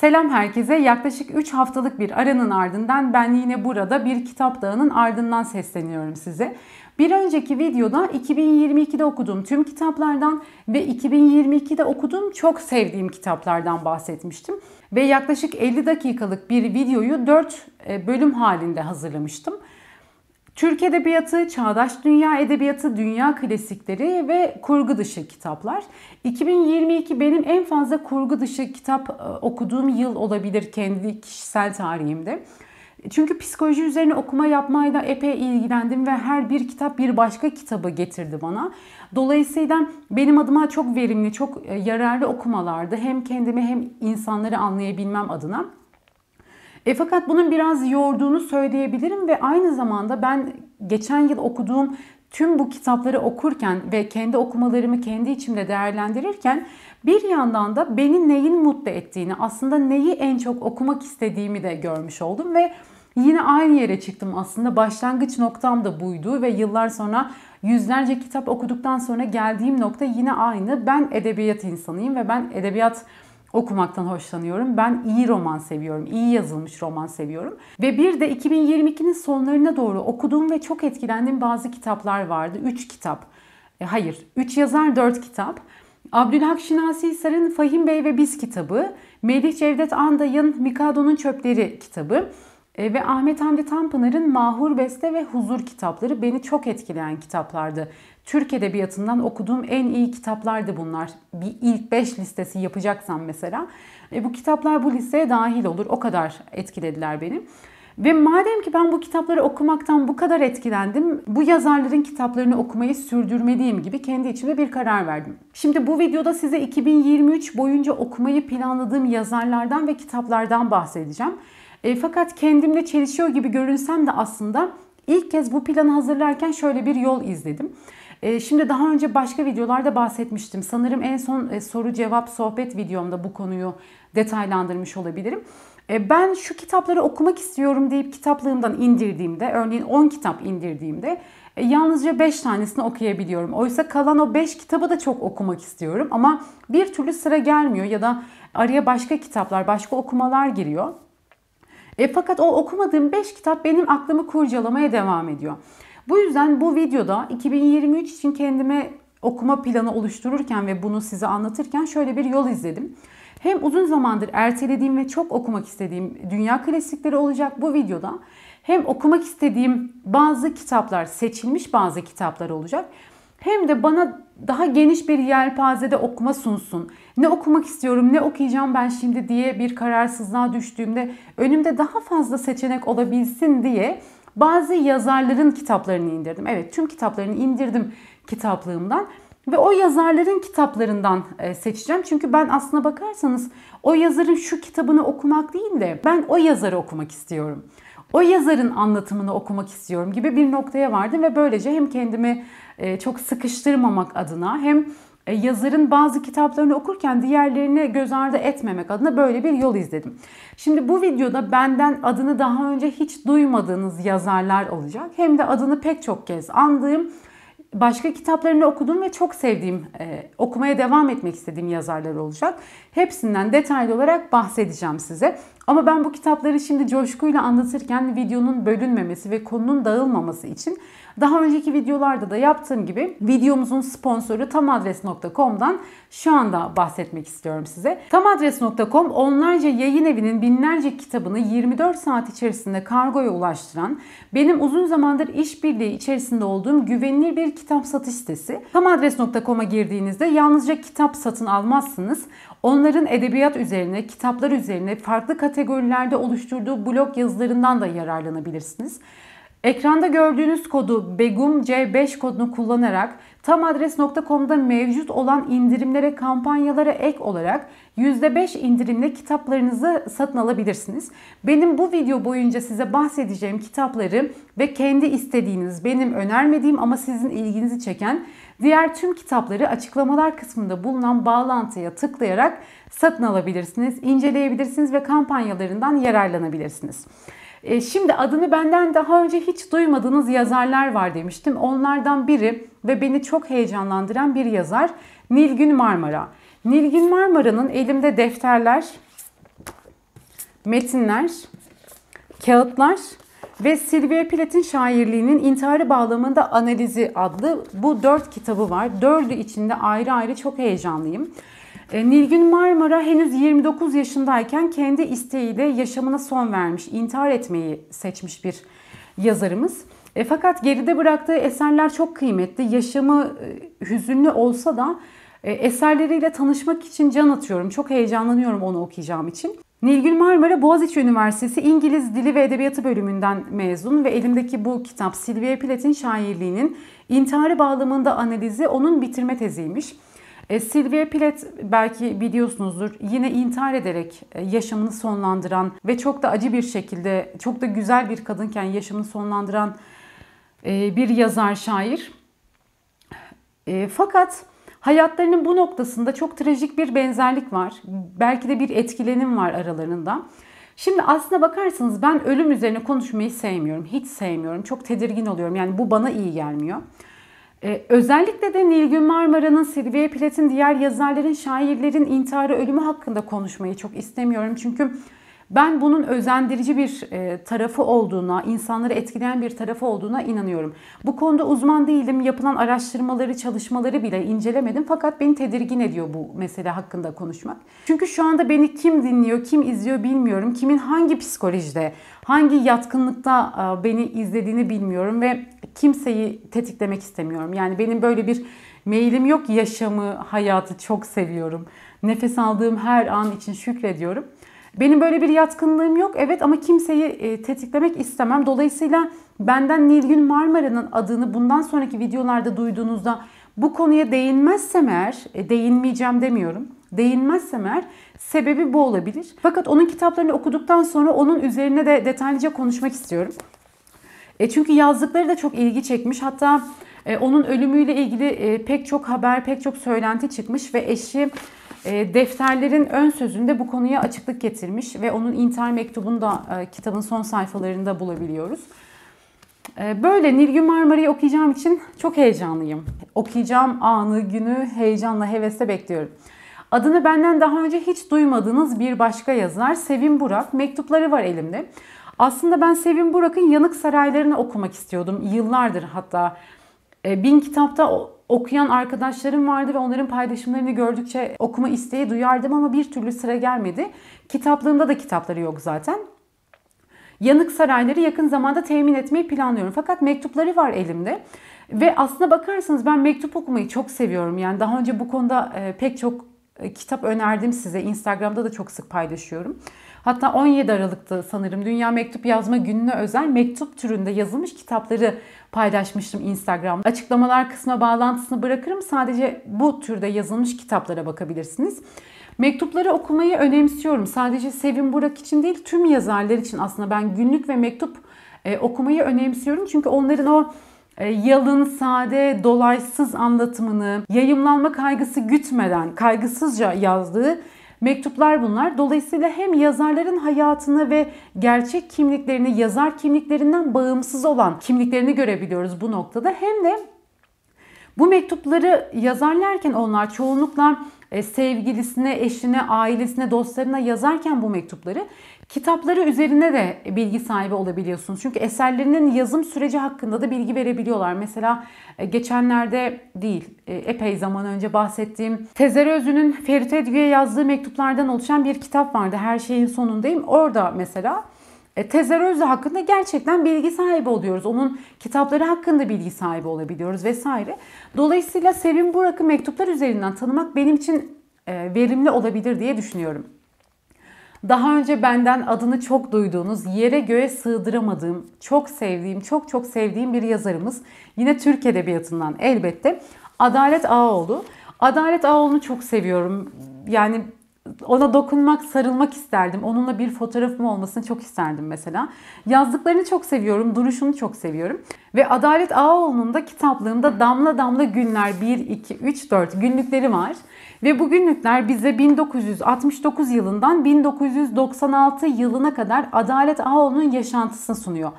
Selam herkese. Yaklaşık 3 haftalık bir aranın ardından ben yine burada bir kitap dağının ardından sesleniyorum size. Bir önceki videoda 2022'de okuduğum tüm kitaplardan ve 2022'de okuduğum çok sevdiğim kitaplardan bahsetmiştim. Ve yaklaşık 50 dakikalık bir videoyu 4 e, bölüm halinde hazırlamıştım. Türk Edebiyatı, Çağdaş Dünya Edebiyatı, Dünya Klasikleri ve kurgu dışı kitaplar. 2022 benim en fazla kurgu dışı kitap e, okuduğum yıl olabilir kendi kişisel tarihimde. Çünkü psikoloji üzerine okuma yapmayla epey ilgilendim ve her bir kitap bir başka kitabı getirdi bana. Dolayısıyla benim adıma çok verimli, çok e, yararlı okumalardı. Hem kendimi hem insanları anlayabilmem adına. E fakat bunun biraz yorduğunu söyleyebilirim ve aynı zamanda ben geçen yıl okuduğum tüm bu kitapları okurken ve kendi okumalarımı kendi içimde değerlendirirken bir yandan da beni neyin mutlu ettiğini, aslında neyi en çok okumak istediğimi de görmüş oldum ve yine aynı yere çıktım aslında. Başlangıç noktam da buydu ve yıllar sonra yüzlerce kitap okuduktan sonra geldiğim nokta yine aynı. Ben edebiyat insanıyım ve ben edebiyat okumaktan hoşlanıyorum. Ben iyi roman seviyorum. iyi yazılmış roman seviyorum. Ve bir de 2022'nin sonlarına doğru okuduğum ve çok etkilendiğim bazı kitaplar vardı. 3 kitap. E, hayır, 3 yazar 4 kitap. Abdülhak Şinasi Hisar'ın Fahim Bey ve Biz kitabı, Melih Cevdet Anday'ın Mikado'nun Çöpleri kitabı e, ve Ahmet Hamdi Tanpınar'ın Mahur Beste ve Huzur kitapları beni çok etkileyen kitaplardı. Türk Edebiyatı'ndan okuduğum en iyi kitaplardı bunlar. Bir ilk 5 listesi yapacaksam mesela. E, bu kitaplar bu listeye dahil olur. O kadar etkilediler beni. Ve madem ki ben bu kitapları okumaktan bu kadar etkilendim, bu yazarların kitaplarını okumayı sürdürmeliyim gibi kendi içimde bir karar verdim. Şimdi bu videoda size 2023 boyunca okumayı planladığım yazarlardan ve kitaplardan bahsedeceğim. E, fakat kendimle çelişiyor gibi görünsem de aslında ilk kez bu planı hazırlarken şöyle bir yol izledim. E, şimdi daha önce başka videolarda bahsetmiştim. Sanırım en son e, soru cevap sohbet videomda bu konuyu detaylandırmış olabilirim. E, ben şu kitapları okumak istiyorum deyip kitaplığımdan indirdiğimde, örneğin 10 kitap indirdiğimde yalnızca 5 tanesini okuyabiliyorum. Oysa kalan o 5 kitabı da çok okumak istiyorum ama bir türlü sıra gelmiyor ya da araya başka kitaplar, başka okumalar giriyor. E, fakat o okumadığım 5 kitap benim aklımı kurcalamaya devam ediyor. Bu yüzden bu videoda 2023 için kendime okuma planı oluştururken ve bunu size anlatırken şöyle bir yol izledim. Hem uzun zamandır ertelediğim ve çok okumak istediğim dünya klasikleri olacak bu videoda. Hem okumak istediğim bazı kitaplar, seçilmiş bazı kitaplar olacak. Hem de bana daha geniş bir yelpazede okuma sunsun. Ne okumak istiyorum, ne okuyacağım ben şimdi diye bir kararsızlığa düştüğümde önümde daha fazla seçenek olabilsin diye bazı yazarların kitaplarını indirdim. Evet tüm kitaplarını indirdim kitaplığımdan. Ve o yazarların kitaplarından e, seçeceğim. Çünkü ben aslına bakarsanız o yazarın şu kitabını okumak değil de ben o yazarı okumak istiyorum. O yazarın anlatımını okumak istiyorum gibi bir noktaya vardım ve böylece hem kendimi e, çok sıkıştırmamak adına hem yazarın bazı kitaplarını okurken diğerlerini göz ardı etmemek adına böyle bir yol izledim. Şimdi bu videoda benden adını daha önce hiç duymadığınız yazarlar olacak. Hem de adını pek çok kez andığım başka kitaplarını okudum ve çok sevdiğim, e, okumaya devam etmek istediğim yazarlar olacak. Hepsinden detaylı olarak bahsedeceğim size. Ama ben bu kitapları şimdi coşkuyla anlatırken videonun bölünmemesi ve konunun dağılmaması için daha önceki videolarda da yaptığım gibi videomuzun sponsoru tamadres.com'dan şu anda bahsetmek istiyorum size. Tamadres.com onlarca yayın evinin binlerce kitabını 24 saat içerisinde kargoya ulaştıran, benim uzun zamandır işbirliği içerisinde olduğum güvenilir bir kitap satış sitesi. Tamadres.com'a girdiğinizde yalnızca kitap satın almazsınız. Onların edebiyat üzerine, kitaplar üzerine farklı kategorilerde oluşturduğu blog yazılarından da yararlanabilirsiniz. Ekranda gördüğünüz kodu Begum C5 kodunu kullanarak tamadres.com'da mevcut olan indirimlere, kampanyalara ek olarak %5 indirimle kitaplarınızı satın alabilirsiniz. Benim bu video boyunca size bahsedeceğim kitapları ve kendi istediğiniz, benim önermediğim ama sizin ilginizi çeken diğer tüm kitapları açıklamalar kısmında bulunan bağlantıya tıklayarak satın alabilirsiniz, inceleyebilirsiniz ve kampanyalarından yararlanabilirsiniz. E, şimdi adını benden daha önce hiç duymadığınız yazarlar var demiştim. Onlardan biri ve beni çok heyecanlandıran bir yazar Nilgün Marmara. Nilgün Marmara'nın elimde defterler metinler, kağıtlar ve Sylvia Plath'in şairliğinin intiharı bağlamında analizi adlı bu dört kitabı var. Dördü içinde ayrı ayrı çok heyecanlıyım. E, Nilgün Marmara henüz 29 yaşındayken kendi isteğiyle yaşamına son vermiş, intihar etmeyi seçmiş bir yazarımız. E, fakat geride bıraktığı eserler çok kıymetli. Yaşamı e, hüzünlü olsa da e, eserleriyle tanışmak için can atıyorum. Çok heyecanlanıyorum onu okuyacağım için. Nilgün Marmara Boğaziçi Üniversitesi İngiliz Dili ve Edebiyatı bölümünden mezun ve elimdeki bu kitap Sylvia Plath'in şairliğinin intiharı bağlamında analizi onun bitirme teziymiş. E, Sylvia Plath belki biliyorsunuzdur yine intihar ederek e, yaşamını sonlandıran ve çok da acı bir şekilde çok da güzel bir kadınken yaşamını sonlandıran bir yazar şair. E, fakat hayatlarının bu noktasında çok trajik bir benzerlik var. Belki de bir etkilenim var aralarında. Şimdi aslına bakarsanız ben ölüm üzerine konuşmayı sevmiyorum. Hiç sevmiyorum. Çok tedirgin oluyorum. Yani bu bana iyi gelmiyor. Ee, özellikle de Nilgün Marmara'nın, Sylvia Plath'in, diğer yazarların, şairlerin intiharı, ölümü hakkında konuşmayı çok istemiyorum. Çünkü ben bunun özendirici bir e, tarafı olduğuna, insanları etkileyen bir tarafı olduğuna inanıyorum. Bu konuda uzman değilim. Yapılan araştırmaları, çalışmaları bile incelemedim. Fakat beni tedirgin ediyor bu mesele hakkında konuşmak. Çünkü şu anda beni kim dinliyor, kim izliyor bilmiyorum. Kimin hangi psikolojide, hangi yatkınlıkta e, beni izlediğini bilmiyorum ve kimseyi tetiklemek istemiyorum. Yani benim böyle bir meylim yok. Yaşamı, hayatı çok seviyorum. Nefes aldığım her an için şükrediyorum. Benim böyle bir yatkınlığım yok evet ama kimseyi e, tetiklemek istemem. Dolayısıyla benden Nilgün Marmara'nın adını bundan sonraki videolarda duyduğunuzda bu konuya değinmezsem eğer, e, değinmeyeceğim demiyorum. Değinmezsem eğer sebebi bu olabilir. Fakat onun kitaplarını okuduktan sonra onun üzerine de detaylıca konuşmak istiyorum. E çünkü yazdıkları da çok ilgi çekmiş. Hatta e, onun ölümüyle ilgili e, pek çok haber, pek çok söylenti çıkmış ve eşi e, defterlerin ön sözünde bu konuya açıklık getirmiş ve onun intihar mektubunu da e, kitabın son sayfalarında bulabiliyoruz. E, böyle Nilgün Marmara'yı okuyacağım için çok heyecanlıyım. Okuyacağım anı, günü heyecanla, hevesle bekliyorum. Adını benden daha önce hiç duymadığınız bir başka yazar Sevim Burak. Mektupları var elimde. Aslında ben Sevim Burak'ın Yanık Saraylarını okumak istiyordum. Yıllardır hatta. Bin kitapta okuyan arkadaşlarım vardı ve onların paylaşımlarını gördükçe okuma isteği duyardım ama bir türlü sıra gelmedi. Kitaplığımda da kitapları yok zaten. Yanık sarayları yakın zamanda temin etmeyi planlıyorum. Fakat mektupları var elimde. Ve aslına bakarsanız ben mektup okumayı çok seviyorum. Yani daha önce bu konuda e, pek çok e, kitap önerdim size. Instagram'da da çok sık paylaşıyorum. Hatta 17 Aralık'ta sanırım Dünya Mektup Yazma Günü'ne özel mektup türünde yazılmış kitapları paylaşmıştım Instagram'da. Açıklamalar kısmına bağlantısını bırakırım. Sadece bu türde yazılmış kitaplara bakabilirsiniz. Mektupları okumayı önemsiyorum. Sadece Sevim Burak için değil tüm yazarlar için aslında ben günlük ve mektup e, okumayı önemsiyorum. Çünkü onların o e, yalın, sade, dolaysız anlatımını, yayımlanma kaygısı gütmeden, kaygısızca yazdığı mektuplar bunlar. Dolayısıyla hem yazarların hayatını ve gerçek kimliklerini yazar kimliklerinden bağımsız olan kimliklerini görebiliyoruz bu noktada. Hem de bu mektupları yazarlarken onlar çoğunlukla e, sevgilisine, eşine, ailesine, dostlarına yazarken bu mektupları kitapları üzerine de bilgi sahibi olabiliyorsunuz. Çünkü eserlerinin yazım süreci hakkında da bilgi verebiliyorlar. Mesela e, geçenlerde değil, e, epey zaman önce bahsettiğim Tezer Özü'nün Ferit Edgü'ye yazdığı mektuplardan oluşan bir kitap vardı. Her şeyin sonundayım. Orada mesela Tezer Özlü hakkında gerçekten bilgi sahibi oluyoruz. Onun kitapları hakkında bilgi sahibi olabiliyoruz vesaire. Dolayısıyla Sevim Burak'ı mektuplar üzerinden tanımak benim için e, verimli olabilir diye düşünüyorum. Daha önce benden adını çok duyduğunuz, yere göğe sığdıramadığım, çok sevdiğim, çok çok sevdiğim bir yazarımız. Yine Türk Edebiyatı'ndan elbette. Adalet Ağoğlu. Adalet Ağoğlu'nu çok seviyorum. Yani ona dokunmak, sarılmak isterdim. Onunla bir fotoğrafım olmasını çok isterdim mesela. Yazdıklarını çok seviyorum, duruşunu çok seviyorum. Ve Adalet Ağaoğlu'nun da kitaplığımda Damla Damla Günler 1, 2, 3, 4 günlükleri var. Ve bu günlükler bize 1969 yılından 1996 yılına kadar Adalet Ağaoğlu'nun yaşantısını sunuyor.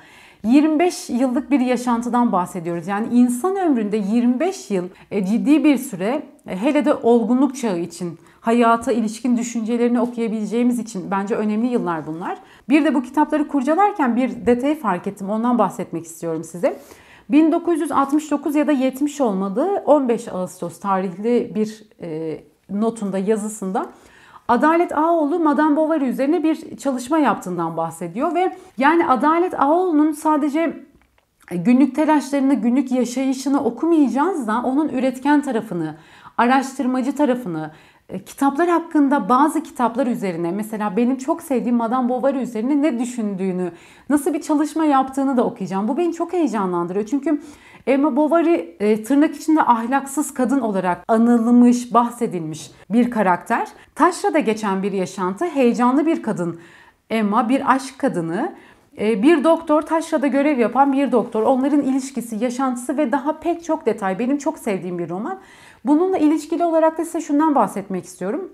25 yıllık bir yaşantıdan bahsediyoruz. Yani insan ömründe 25 yıl e, ciddi bir süre e, hele de olgunluk çağı için hayata ilişkin düşüncelerini okuyabileceğimiz için bence önemli yıllar bunlar. Bir de bu kitapları kurcalarken bir detayı fark ettim. Ondan bahsetmek istiyorum size. 1969 ya da 70 olmadı 15 Ağustos tarihli bir e, notunda yazısında Adalet Ağoğlu Madame Bovary üzerine bir çalışma yaptığından bahsediyor ve yani Adalet Ağoğlu'nun sadece günlük telaşlarını, günlük yaşayışını okumayacağız da onun üretken tarafını, araştırmacı tarafını, e, kitaplar hakkında bazı kitaplar üzerine mesela benim çok sevdiğim Madame Bovary üzerine ne düşündüğünü, nasıl bir çalışma yaptığını da okuyacağım. Bu beni çok heyecanlandırıyor. Çünkü Emma Bovary e, tırnak içinde ahlaksız kadın olarak anılmış, bahsedilmiş bir karakter. Taşra'da geçen bir yaşantı, heyecanlı bir kadın. Emma bir aşk kadını, e, bir doktor, Taşra'da görev yapan bir doktor. Onların ilişkisi, yaşantısı ve daha pek çok detay. Benim çok sevdiğim bir roman. Bununla ilişkili olarak da size şundan bahsetmek istiyorum.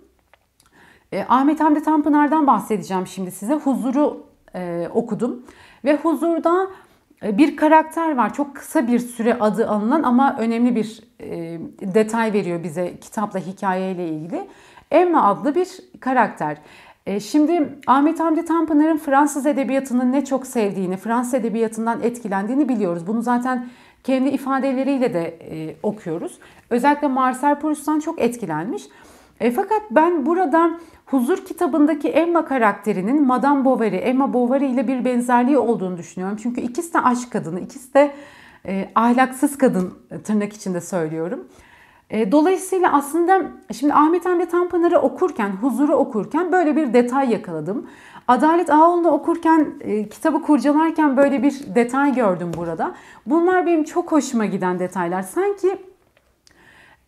E, Ahmet Hamdi Tanpınar'dan bahsedeceğim şimdi size. Huzur'u e, okudum. Ve Huzur'da bir karakter var. Çok kısa bir süre adı alınan ama önemli bir e, detay veriyor bize kitapla, hikayeyle ilgili. Emma adlı bir karakter. E, şimdi Ahmet Hamdi Tanpınar'ın Fransız edebiyatını ne çok sevdiğini, Fransız edebiyatından etkilendiğini biliyoruz. Bunu zaten kendi ifadeleriyle de e, okuyoruz. Özellikle Marcel Proust'tan çok etkilenmiş. E, fakat ben burada Huzur kitabındaki Emma karakterinin Madame Bovary, Emma Bovary ile bir benzerliği olduğunu düşünüyorum. Çünkü ikisi de aşk kadını, ikisi de e, ahlaksız kadın tırnak içinde söylüyorum. E, dolayısıyla aslında şimdi Ahmet Hamdi Tanpınar'ı okurken, Huzur'u okurken böyle bir detay yakaladım. Adalet Ağoğlu'nu okurken, e, kitabı kurcalarken böyle bir detay gördüm burada. Bunlar benim çok hoşuma giden detaylar. Sanki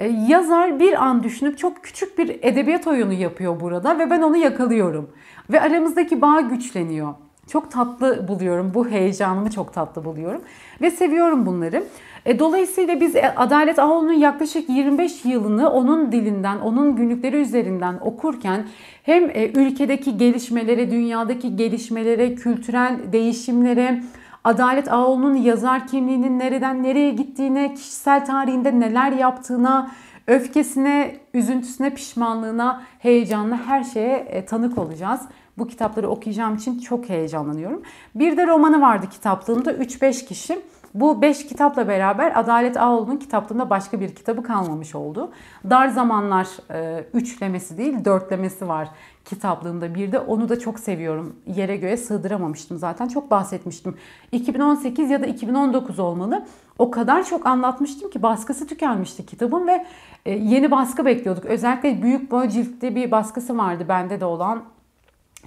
yazar bir an düşünüp çok küçük bir edebiyat oyunu yapıyor burada ve ben onu yakalıyorum. Ve aramızdaki bağ güçleniyor. Çok tatlı buluyorum. Bu heyecanımı çok tatlı buluyorum. Ve seviyorum bunları. E, dolayısıyla biz e, Adalet Ağoğlu'nun yaklaşık 25 yılını onun dilinden, onun günlükleri üzerinden okurken hem e, ülkedeki gelişmelere, dünyadaki gelişmelere, kültürel değişimlere, Adalet Ağoğlu'nun yazar kimliğinin nereden nereye gittiğine, kişisel tarihinde neler yaptığına, öfkesine, üzüntüsüne, pişmanlığına, heyecanına her şeye e, tanık olacağız. Bu kitapları okuyacağım için çok heyecanlanıyorum. Bir de romanı vardı kitaplığında 3-5 kişi. Bu 5 kitapla beraber Adalet Ağoğlu'nun kitaplığında başka bir kitabı kalmamış oldu. Dar Zamanlar e, üçlemesi değil dörtlemesi var kitaplığında bir de onu da çok seviyorum. Yere göğe sığdıramamıştım zaten çok bahsetmiştim. 2018 ya da 2019 olmalı. O kadar çok anlatmıştım ki baskısı tükenmişti kitabın ve e, yeni baskı bekliyorduk. Özellikle büyük boy ciltli bir baskısı vardı bende de olan.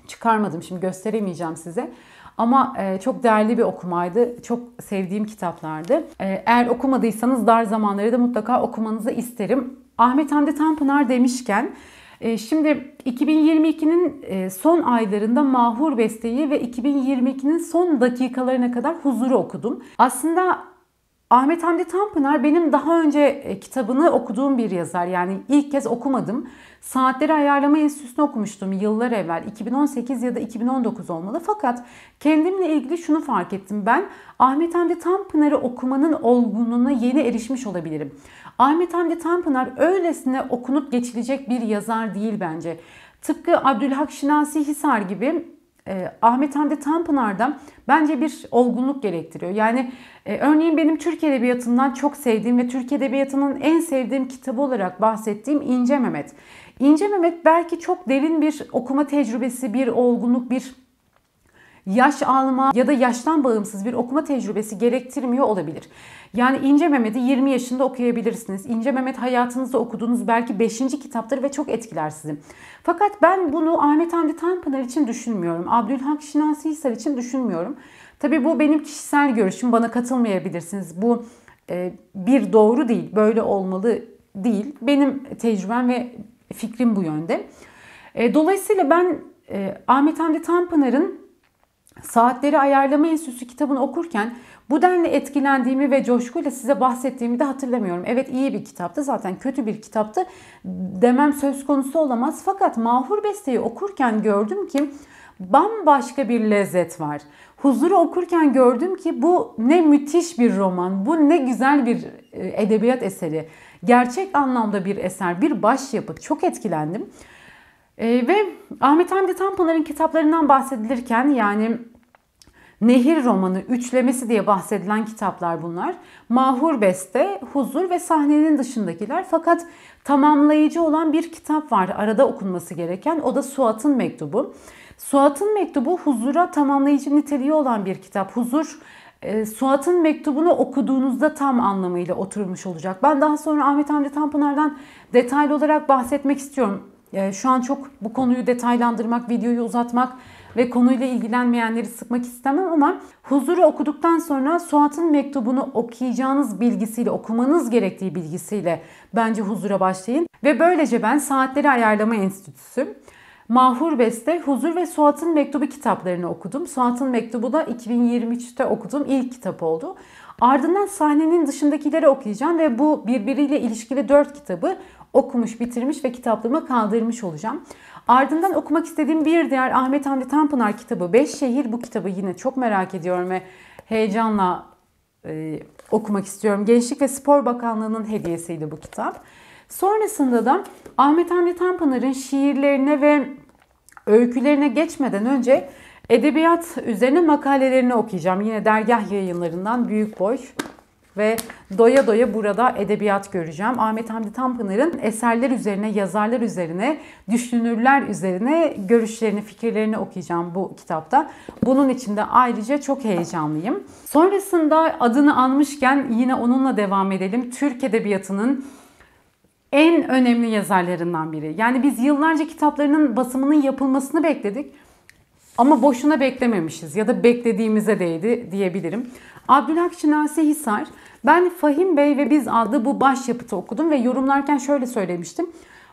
Çıkarmadım şimdi gösteremeyeceğim size. Ama e, çok değerli bir okumaydı. Çok sevdiğim kitaplardı. E, eğer okumadıysanız dar zamanları da mutlaka okumanızı isterim. Ahmet Hamdi Tanpınar demişken e, Şimdi 2022'nin e, son aylarında Mahur Beste'yi ve 2022'nin son dakikalarına kadar Huzur'u okudum. Aslında Ahmet Hamdi Tanpınar benim daha önce e, kitabını okuduğum bir yazar. Yani ilk kez okumadım. Saatleri Ayarlama Enstitüsü'nü okumuştum yıllar evvel. 2018 ya da 2019 olmalı. Fakat kendimle ilgili şunu fark ettim. Ben Ahmet Hamdi Tanpınar'ı okumanın olgunluğuna yeni erişmiş olabilirim. Ahmet Hamdi Tanpınar öylesine okunup geçilecek bir yazar değil bence. Tıpkı Abdülhak Şinasi Hisar gibi e, Ahmet Hamdi Tanpınar'da bence bir olgunluk gerektiriyor. Yani e, örneğin benim Türk Edebiyatı'ndan çok sevdiğim ve Türk Edebiyatı'nın en sevdiğim kitabı olarak bahsettiğim İnce Mehmet. İnce Mehmet belki çok derin bir okuma tecrübesi, bir olgunluk, bir yaş alma ya da yaştan bağımsız bir okuma tecrübesi gerektirmiyor olabilir. Yani İnce Mehmet'i 20 yaşında okuyabilirsiniz. İnce Mehmet hayatınızda okuduğunuz belki 5. kitaptır ve çok etkiler sizi. Fakat ben bunu Ahmet Hamdi Tanpınar için düşünmüyorum. Abdülhak Şinasi Hisar için düşünmüyorum. Tabii bu benim kişisel görüşüm. Bana katılmayabilirsiniz. Bu e, bir doğru değil. Böyle olmalı değil. Benim tecrübem ve fikrim bu yönde. E, dolayısıyla ben e, Ahmet Hamdi Tanpınar'ın Saatleri Ayarlama Enstitüsü kitabını okurken bu denli etkilendiğimi ve coşkuyla size bahsettiğimi de hatırlamıyorum. Evet iyi bir kitaptı zaten kötü bir kitaptı demem söz konusu olamaz. Fakat Mahur Beste'yi okurken gördüm ki bambaşka bir lezzet var. Huzuru okurken gördüm ki bu ne müthiş bir roman, bu ne güzel bir e, edebiyat eseri. gerçek anlamda bir eser, bir başyapıt. Çok etkilendim. E, ve Ahmet Hamdi Tanpınar'ın kitaplarından bahsedilirken yani Nehir romanı üçlemesi diye bahsedilen kitaplar bunlar. Mahur Beste, Huzur ve Sahnenin dışındakiler. Fakat tamamlayıcı olan bir kitap var arada okunması gereken. O da Suat'ın Mektubu. Suat'ın Mektubu huzura tamamlayıcı niteliği olan bir kitap. Huzur e, Suat'ın mektubunu okuduğunuzda tam anlamıyla oturmuş olacak. Ben daha sonra Ahmet Hamdi Tanpınar'dan detaylı olarak bahsetmek istiyorum. E, şu an çok bu konuyu detaylandırmak, videoyu uzatmak ve konuyla ilgilenmeyenleri sıkmak istemem ama huzuru okuduktan sonra Suat'ın mektubunu okuyacağınız bilgisiyle, okumanız gerektiği bilgisiyle bence huzura başlayın. Ve böylece ben Saatleri Ayarlama Enstitüsü, Mahur Beste, Huzur ve Suat'ın Mektubu kitaplarını okudum. Suat'ın Mektubu da 2023'te okuduğum ilk kitap oldu. Ardından sahnenin dışındakileri okuyacağım ve bu birbiriyle ilişkili dört kitabı okumuş, bitirmiş ve kitaplığıma kaldırmış olacağım. Ardından okumak istediğim bir diğer Ahmet Hamdi Tanpınar kitabı Beş Şehir. Bu kitabı yine çok merak ediyorum ve heyecanla e, okumak istiyorum. Gençlik ve Spor Bakanlığı'nın hediyesiydi bu kitap. Sonrasında da Ahmet Hamdi Tanpınar'ın şiirlerine ve öykülerine geçmeden önce edebiyat üzerine makalelerini okuyacağım. Yine dergah yayınlarından büyük boy ve doya doya burada edebiyat göreceğim. Ahmet Hamdi Tanpınar'ın eserler üzerine, yazarlar üzerine, düşünürler üzerine görüşlerini, fikirlerini okuyacağım bu kitapta. Bunun için de ayrıca çok heyecanlıyım. Sonrasında adını anmışken yine onunla devam edelim. Türk Edebiyatı'nın en önemli yazarlarından biri. Yani biz yıllarca kitaplarının basımının yapılmasını bekledik. Ama boşuna beklememişiz ya da beklediğimize değdi diyebilirim. Abdülhak Şinasi Hisar. Ben Fahim Bey ve Biz adlı bu başyapıtı okudum ve yorumlarken şöyle söylemiştim.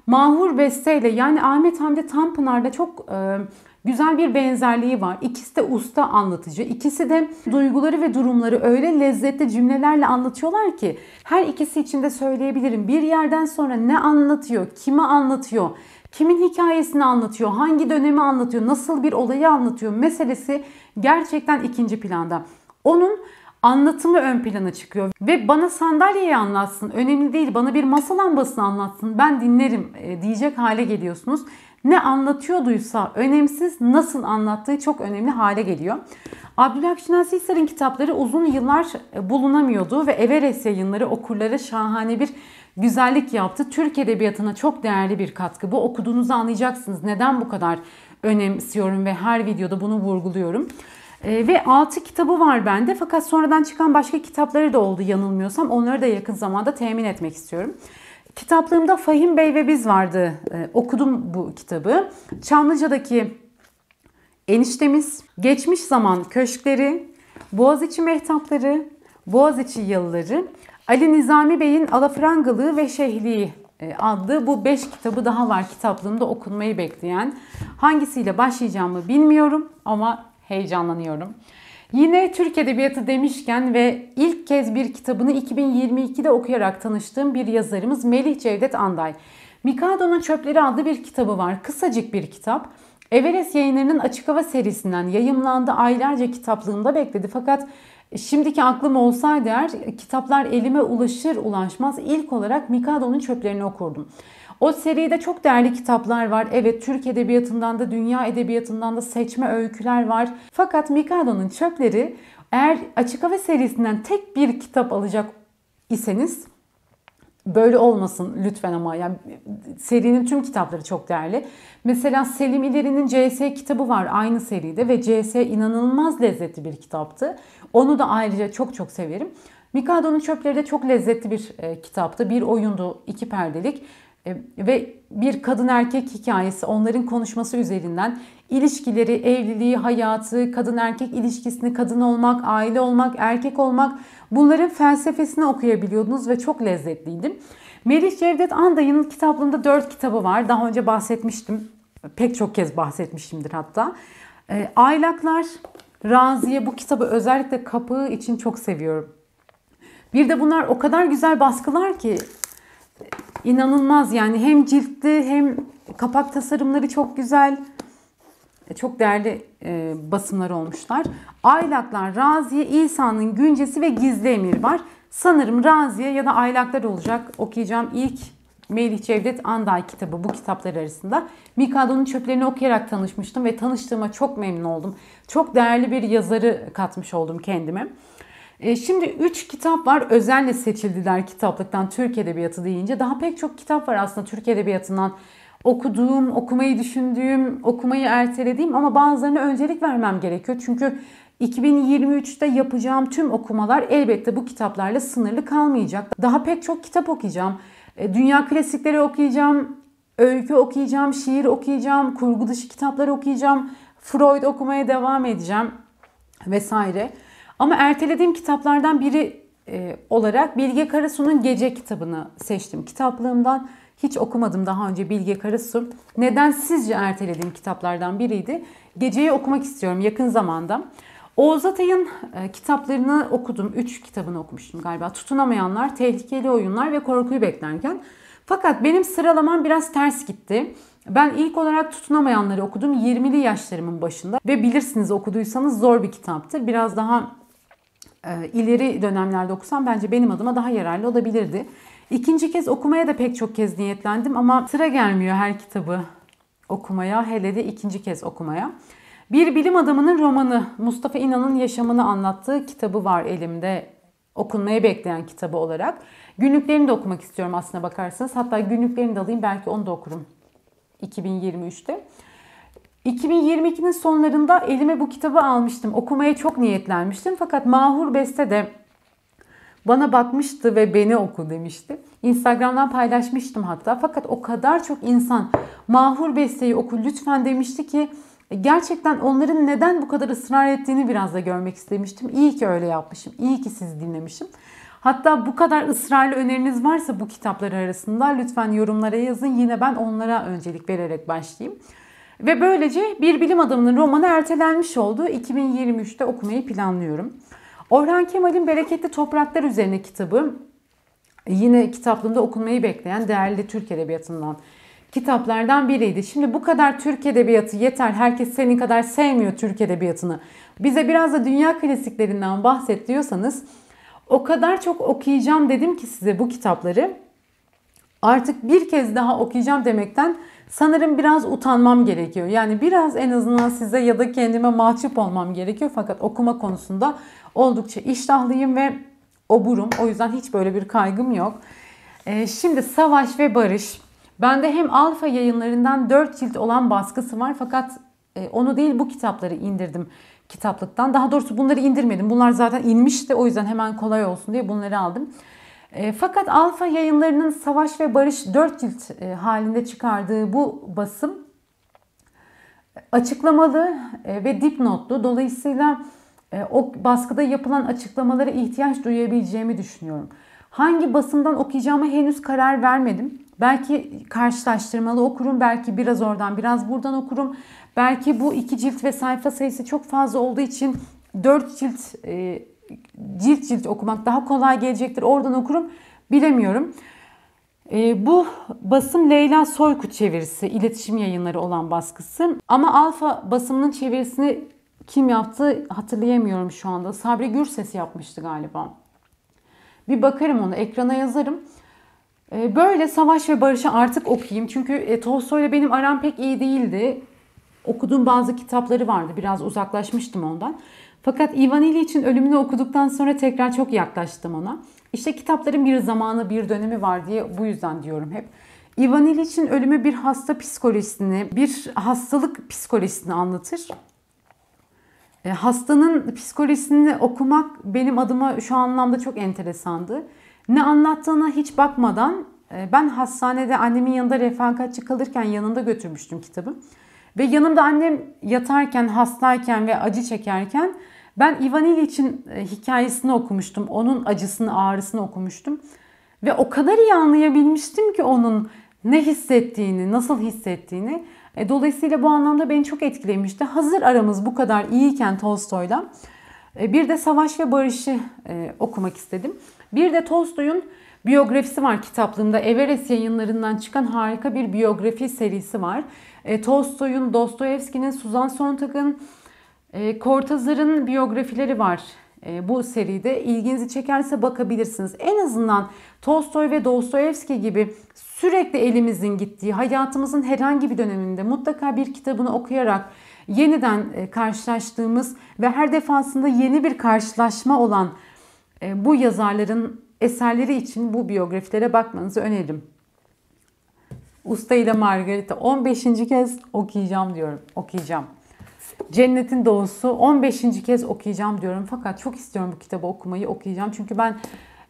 Mahur Beste ile yani Ahmet Hamdi Tanpınar'la çok e, güzel bir benzerliği var. İkisi de usta anlatıcı. İkisi de duyguları ve durumları öyle lezzetli cümlelerle anlatıyorlar ki her ikisi için de söyleyebilirim. Bir yerden sonra ne anlatıyor, kime anlatıyor, kimin hikayesini anlatıyor, hangi dönemi anlatıyor, nasıl bir olayı anlatıyor meselesi gerçekten ikinci planda. Onun anlatımı ön plana çıkıyor ve bana sandalyeyi anlatsın önemli değil bana bir masa lambasını anlatsın ben dinlerim e, diyecek hale geliyorsunuz. Ne anlatıyorduysa önemsiz nasıl anlattığı çok önemli hale geliyor. Abdülhak Şinasi Hisar'ın kitapları uzun yıllar e, bulunamıyordu ve Everest yayınları okurlara şahane bir güzellik yaptı. Türk Edebiyatı'na çok değerli bir katkı. Bu okuduğunuzda anlayacaksınız neden bu kadar önemsiyorum ve her videoda bunu vurguluyorum. E, ve 6 kitabı var bende fakat sonradan çıkan başka kitapları da oldu yanılmıyorsam. Onları da yakın zamanda temin etmek istiyorum. Kitaplığımda Fahim Bey ve Biz vardı. E, okudum bu kitabı. Çamlıca'daki eniştemiz, geçmiş zaman köşkleri, Boğaziçi mehtapları, Boğaziçi yalıları, Ali Nizami Bey'in Alafrangalığı ve Şehliği e, adlı bu 5 kitabı daha var kitaplığımda okunmayı bekleyen. Hangisiyle başlayacağımı bilmiyorum ama heyecanlanıyorum. Yine Türk Edebiyatı demişken ve ilk kez bir kitabını 2022'de okuyarak tanıştığım bir yazarımız Melih Cevdet Anday. Mikado'nun Çöpleri adlı bir kitabı var. Kısacık bir kitap. Everest yayınlarının Açık Hava serisinden yayımlandı. Aylarca kitaplığımda bekledi. Fakat şimdiki aklım olsaydı eğer kitaplar elime ulaşır ulaşmaz ilk olarak Mikado'nun Çöplerini okurdum. O seride çok değerli kitaplar var. Evet Türk Edebiyatı'ndan da Dünya Edebiyatı'ndan da seçme öyküler var. Fakat Mikado'nun Çöpleri eğer Açık Hava serisinden tek bir kitap alacak iseniz böyle olmasın lütfen ama yani serinin tüm kitapları çok değerli. Mesela Selim İleri'nin CS kitabı var aynı seride ve CS inanılmaz lezzetli bir kitaptı. Onu da ayrıca çok çok severim. Mikado'nun Çöpleri de çok lezzetli bir e, kitaptı. Bir oyundu, iki perdelik ve bir kadın erkek hikayesi onların konuşması üzerinden ilişkileri, evliliği, hayatı, kadın erkek ilişkisini, kadın olmak, aile olmak, erkek olmak bunların felsefesini okuyabiliyordunuz ve çok lezzetliydi. Melih Cevdet Anday'ın kitaplığında dört kitabı var. Daha önce bahsetmiştim. Pek çok kez bahsetmişimdir hatta. E, Aylaklar, Raziye bu kitabı özellikle kapağı için çok seviyorum. Bir de bunlar o kadar güzel baskılar ki inanılmaz yani hem ciltli hem kapak tasarımları çok güzel. E, çok değerli e, basımlar olmuşlar. Aylaklar, Raziye, İsa'nın Güncesi ve Gizli Emir var. Sanırım Raziye ya da Aylaklar olacak. Okuyacağım ilk Melih Cevdet Anday kitabı bu kitaplar arasında. Mikado'nun çöplerini okuyarak tanışmıştım ve tanıştığıma çok memnun oldum. Çok değerli bir yazarı katmış oldum kendime. E, şimdi 3 kitap var. Özenle seçildiler kitaplıktan Türk Edebiyatı deyince. Daha pek çok kitap var aslında Türk Edebiyatı'ndan okuduğum, okumayı düşündüğüm, okumayı ertelediğim ama bazılarına öncelik vermem gerekiyor. Çünkü 2023'te yapacağım tüm okumalar elbette bu kitaplarla sınırlı kalmayacak. Daha pek çok kitap okuyacağım. E, dünya klasikleri okuyacağım, öykü okuyacağım, şiir okuyacağım, kurgu dışı kitaplar okuyacağım, Freud okumaya devam edeceğim vesaire. Ama ertelediğim kitaplardan biri e, olarak Bilge Karasu'nun Gece kitabını seçtim. Kitaplığımdan hiç okumadım daha önce Bilge Karasu. Neden sizce ertelediğim kitaplardan biriydi. Geceyi okumak istiyorum yakın zamanda. Oğuz Atay'ın e, kitaplarını okudum. Üç kitabını okumuştum galiba. Tutunamayanlar, Tehlikeli Oyunlar ve Korkuyu Beklerken. Fakat benim sıralamam biraz ters gitti. Ben ilk olarak tutunamayanları okudum 20'li yaşlarımın başında ve bilirsiniz okuduysanız zor bir kitaptı. Biraz daha ileri dönemlerde okusam bence benim adıma daha yararlı olabilirdi. İkinci kez okumaya da pek çok kez niyetlendim ama sıra gelmiyor her kitabı okumaya, hele de ikinci kez okumaya. Bir bilim adamının romanı Mustafa İnan'ın yaşamını anlattığı kitabı var elimde okunmaya bekleyen kitabı olarak. Günlüklerini de okumak istiyorum aslına bakarsanız. Hatta günlüklerini de alayım belki onu da okurum 2023'te. 2022'nin sonlarında elime bu kitabı almıştım. Okumaya çok niyetlenmiştim. Fakat Mahur Beste de bana bakmıştı ve beni oku demişti. Instagram'dan paylaşmıştım hatta. Fakat o kadar çok insan Mahur Beste'yi oku lütfen demişti ki gerçekten onların neden bu kadar ısrar ettiğini biraz da görmek istemiştim. İyi ki öyle yapmışım. İyi ki siz dinlemişim. Hatta bu kadar ısrarlı öneriniz varsa bu kitaplar arasında lütfen yorumlara yazın. Yine ben onlara öncelik vererek başlayayım. Ve böylece bir bilim adamının romanı ertelenmiş oldu. 2023'te okumayı planlıyorum. Orhan Kemal'in Bereketli Topraklar üzerine kitabı yine kitaplığımda okunmayı bekleyen değerli Türk Edebiyatı'ndan kitaplardan biriydi. Şimdi bu kadar Türk Edebiyatı yeter. Herkes senin kadar sevmiyor Türk Edebiyatı'nı. Bize biraz da dünya klasiklerinden bahset diyorsanız o kadar çok okuyacağım dedim ki size bu kitapları. Artık bir kez daha okuyacağım demekten sanırım biraz utanmam gerekiyor. Yani biraz en azından size ya da kendime mahcup olmam gerekiyor. Fakat okuma konusunda oldukça iştahlıyım ve oburum. O yüzden hiç böyle bir kaygım yok. Ee, şimdi Savaş ve Barış. Bende hem Alfa yayınlarından 4 cilt olan baskısı var fakat e, onu değil bu kitapları indirdim kitaplıktan. Daha doğrusu bunları indirmedim. Bunlar zaten inmişti o yüzden hemen kolay olsun diye bunları aldım. E, fakat Alfa yayınlarının Savaş ve Barış 4 cilt e, halinde çıkardığı bu basım açıklamalı e, ve dipnotlu. Dolayısıyla e, o baskıda yapılan açıklamalara ihtiyaç duyabileceğimi düşünüyorum. Hangi basımdan okuyacağıma henüz karar vermedim. Belki karşılaştırmalı okurum, belki biraz oradan biraz buradan okurum. Belki bu iki cilt ve sayfa sayısı çok fazla olduğu için dört cilt e, cilt cilt okumak daha kolay gelecektir. Oradan okurum bilemiyorum. E, bu basım Leyla Soykut çevirisi, iletişim yayınları olan baskısı. Ama Alfa basımının çevirisini kim yaptı hatırlayamıyorum şu anda. Sabri Gürses yapmıştı galiba. Bir bakarım onu, ekrana yazarım. E, böyle Savaş ve Barış'ı artık okuyayım. Çünkü e, Tolstoy'la benim aram pek iyi değildi. Okuduğum bazı kitapları vardı. Biraz uzaklaşmıştım ondan. Fakat Ivan İliç'in ölümünü okuduktan sonra tekrar çok yaklaştım ona. İşte kitapların bir zamanı, bir dönemi var diye bu yüzden diyorum hep. Ivan İliç'in ölümü bir hasta psikolojisini, bir hastalık psikolojisini anlatır. E, hastanın psikolojisini okumak benim adıma şu anlamda çok enteresandı. Ne anlattığına hiç bakmadan e, ben hastanede annemin yanında refakatçi kalırken yanında götürmüştüm kitabı. Ve yanımda annem yatarken, hastayken ve acı çekerken ben Ivan İliç'in e, hikayesini okumuştum. Onun acısını, ağrısını okumuştum. Ve o kadar iyi anlayabilmiştim ki onun ne hissettiğini, nasıl hissettiğini. E, dolayısıyla bu anlamda beni çok etkilemişti. Hazır aramız bu kadar iyiyken Tolstoy'la e, bir de Savaş ve Barış'ı okumak istedim. Bir de Tolstoy'un biyografisi var kitaplığımda. Everest yayınlarından çıkan harika bir biyografi serisi var. Tolstoy'un, Dostoyevski'nin, Suzan Sontag'ın, e, Kortazar'ın biyografileri var. e, bu seride ilginizi çekerse bakabilirsiniz. En azından Tolstoy ve Dostoyevski gibi sürekli elimizin gittiği hayatımızın herhangi bir döneminde mutlaka bir kitabını okuyarak yeniden e, karşılaştığımız ve her defasında yeni bir karşılaşma olan e, bu yazarların eserleri için bu biyografilere bakmanızı öneririm. Usta ile Margarita 15. kez okuyacağım diyorum. Okuyacağım. Cennetin Doğusu 15. kez okuyacağım diyorum. Fakat çok istiyorum bu kitabı okumayı okuyacağım. Çünkü ben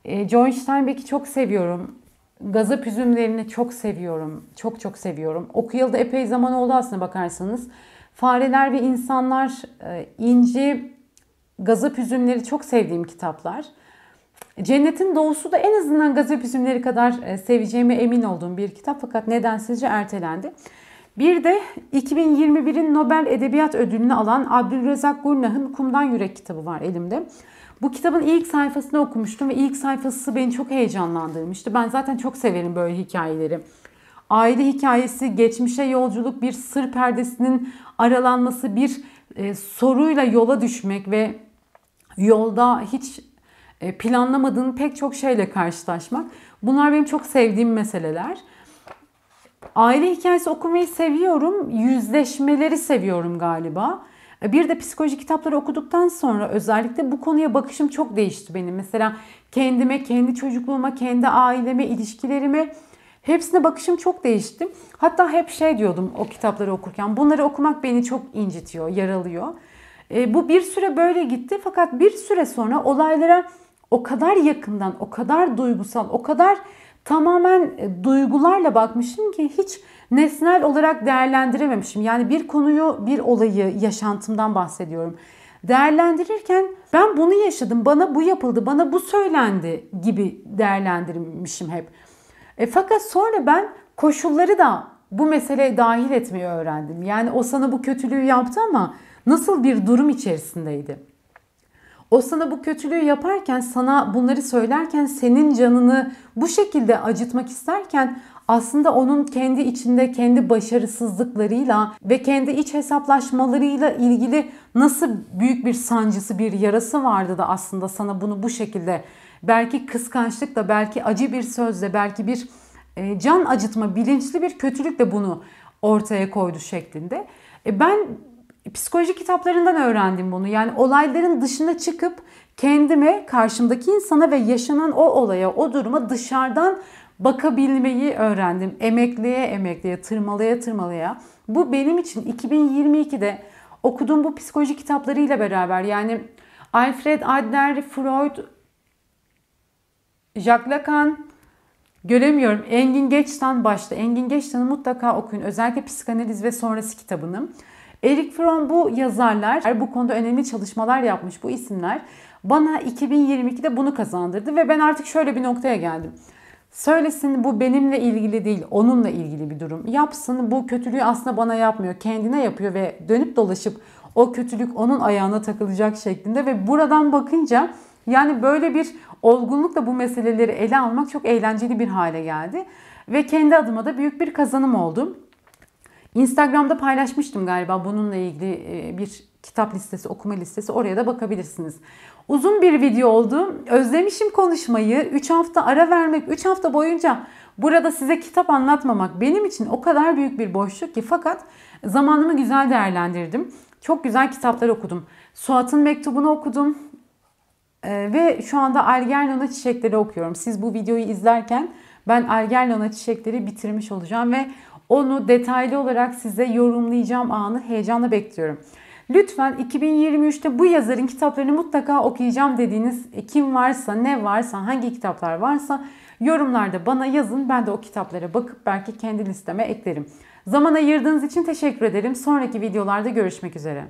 e, John Steinbeck'i çok seviyorum. Gazap üzümlerini çok seviyorum. Çok çok seviyorum. Okuyalı da epey zaman oldu aslında bakarsanız. Fareler ve İnsanlar, e, İnci, Gazap Üzümleri çok sevdiğim kitaplar. Cennetin Doğusu da en azından Gazap Üzümleri kadar e, seveceğime emin olduğum bir kitap fakat nedensizce ertelendi. Bir de 2021'in Nobel Edebiyat Ödülünü alan Abdülrezzak Gurnah'ın Kumdan Yürek kitabı var elimde. Bu kitabın ilk sayfasını okumuştum ve ilk sayfası beni çok heyecanlandırmıştı. Ben zaten çok severim böyle hikayeleri. Aile hikayesi, geçmişe yolculuk, bir sır perdesinin aralanması, bir e, soruyla yola düşmek ve yolda hiç e, planlamadığın pek çok şeyle karşılaşmak. Bunlar benim çok sevdiğim meseleler. Aile hikayesi okumayı seviyorum. Yüzleşmeleri seviyorum galiba. Bir de psikoloji kitapları okuduktan sonra özellikle bu konuya bakışım çok değişti benim. Mesela kendime, kendi çocukluğuma, kendi aileme, ilişkilerime hepsine bakışım çok değişti. Hatta hep şey diyordum o kitapları okurken. Bunları okumak beni çok incitiyor, yaralıyor. E, bu bir süre böyle gitti fakat bir süre sonra olaylara o kadar yakından, o kadar duygusal, o kadar tamamen e, duygularla bakmışım ki hiç nesnel olarak değerlendirememişim. Yani bir konuyu, bir olayı yaşantımdan bahsediyorum. Değerlendirirken ben bunu yaşadım, bana bu yapıldı, bana bu söylendi gibi değerlendirmişim hep. E, fakat sonra ben koşulları da bu meseleye dahil etmeyi öğrendim. Yani o sana bu kötülüğü yaptı ama nasıl bir durum içerisindeydi? O sana bu kötülüğü yaparken, sana bunları söylerken, senin canını bu şekilde acıtmak isterken aslında onun kendi içinde kendi başarısızlıklarıyla ve kendi iç hesaplaşmalarıyla ilgili nasıl büyük bir sancısı, bir yarası vardı da aslında sana bunu bu şekilde belki kıskançlıkla, belki acı bir sözle, belki bir e, can acıtma, bilinçli bir kötülükle bunu ortaya koydu şeklinde. E ben psikoloji kitaplarından öğrendim bunu. Yani olayların dışına çıkıp kendime, karşımdaki insana ve yaşanan o olaya, o duruma dışarıdan bakabilmeyi öğrendim. Emekleye emekleye, tırmalaya tırmalaya. Bu benim için 2022'de okuduğum bu psikoloji kitaplarıyla beraber yani Alfred Adler, Freud, Jacques Lacan, göremiyorum. Engin Geçtan başta. Engin Geçtan'ı mutlaka okuyun. Özellikle psikanaliz ve sonrası kitabını. Erik Fromm bu yazarlar, bu konuda önemli çalışmalar yapmış bu isimler. Bana 2022'de bunu kazandırdı ve ben artık şöyle bir noktaya geldim. Söylesin bu benimle ilgili değil, onunla ilgili bir durum. Yapsın bu kötülüğü aslında bana yapmıyor, kendine yapıyor ve dönüp dolaşıp o kötülük onun ayağına takılacak şeklinde ve buradan bakınca yani böyle bir olgunlukla bu meseleleri ele almak çok eğlenceli bir hale geldi. Ve kendi adıma da büyük bir kazanım oldu. Instagram'da paylaşmıştım galiba bununla ilgili e, bir kitap listesi, okuma listesi. Oraya da bakabilirsiniz. Uzun bir video oldu. Özlemişim konuşmayı. 3 hafta ara vermek, 3 hafta boyunca burada size kitap anlatmamak benim için o kadar büyük bir boşluk ki fakat zamanımı güzel değerlendirdim. Çok güzel kitaplar okudum. Suat'ın mektubunu okudum. Ee, ve şu anda Algernon'a Çiçekleri okuyorum. Siz bu videoyu izlerken ben Algernon'a Çiçekleri bitirmiş olacağım ve onu detaylı olarak size yorumlayacağım anı heyecanla bekliyorum. Lütfen 2023'te bu yazarın kitaplarını mutlaka okuyacağım dediğiniz kim varsa, ne varsa, hangi kitaplar varsa yorumlarda bana yazın. Ben de o kitaplara bakıp belki kendi listeme eklerim. Zaman ayırdığınız için teşekkür ederim. Sonraki videolarda görüşmek üzere.